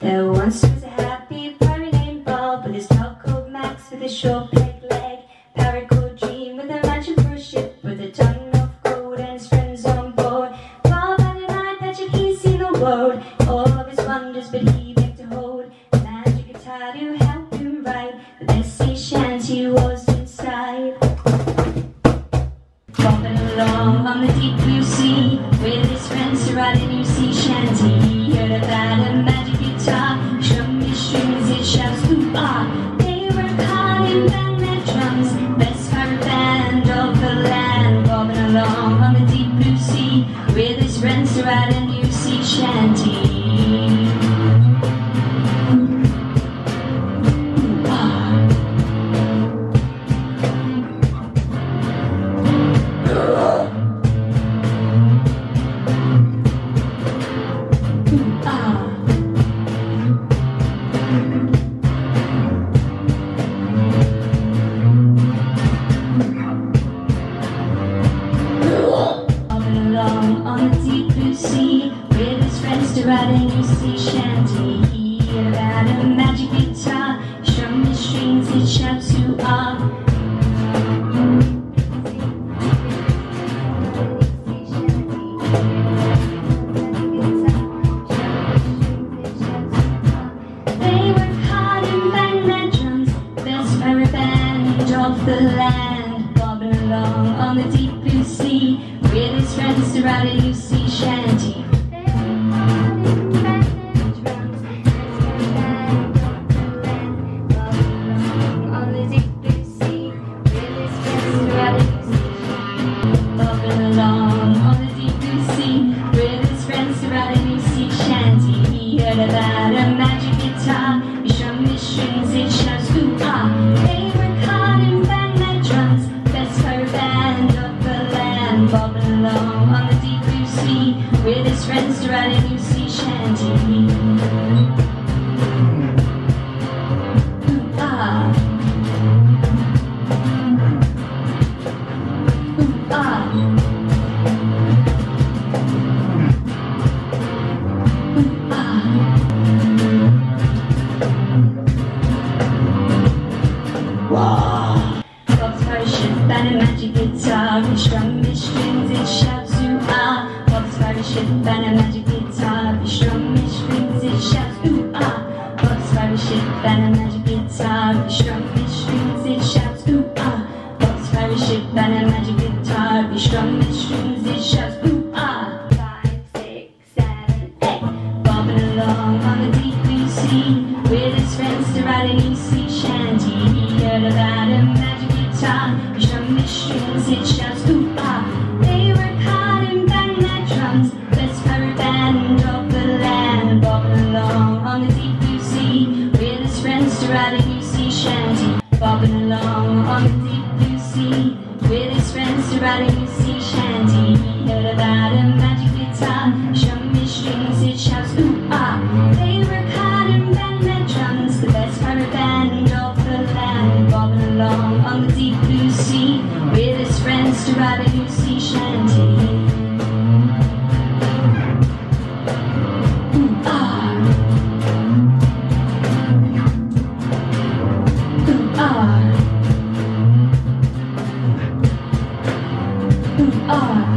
There once was a happy pirate named Bob with his dog called Max with a short peg leg. Pirate called Dream with a mansion for a ship with a ton of gold and his friends on board. Bob had an eye patch and he'd seen the world, all of his wonders, but he begged to hold magic guitar to help him write. The sea shanty was inside. Bobbing along on the deep blue sea with his friends to write a new sea shanty. Sea with his friends to write a new sea shanty. He about a magic guitar, strum the strings, it shouts ah. They work hard and bang their drums, best band of the land. Bobbing along on the deep Pirate ship and a magic guitar, he strum his strings, it shouts ah. Bob's pirate ship a magic guitar, he strum his strings, it shouts ah. Bob's pirate ship a magic guitar, he strum his strings, it shouts ah. Bob's pirate ship a magic guitar, he strum his strings, it shouts ooh ah. Five, six, seven, eight. Bobbing along on the deep blue sea with friends to write a new sea shanty. He heard about a magic guitar, he strummed his strings, it shouts ooh ah. They work hard and bang their drums, best pirate band of the land. Bobbing along on the deep blue sea with his friends to write a new sea shanty. Bobbing along on the deep blue sea with his friends to write a new along ah. on the deep blue sea with his ah. friends to ride a ah. new sea shanty. are.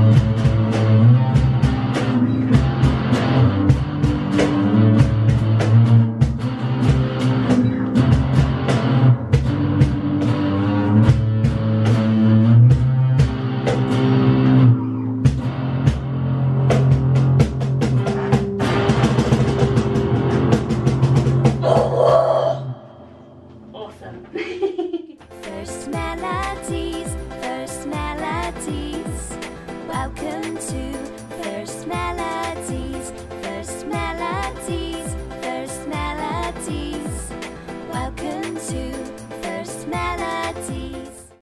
First melodies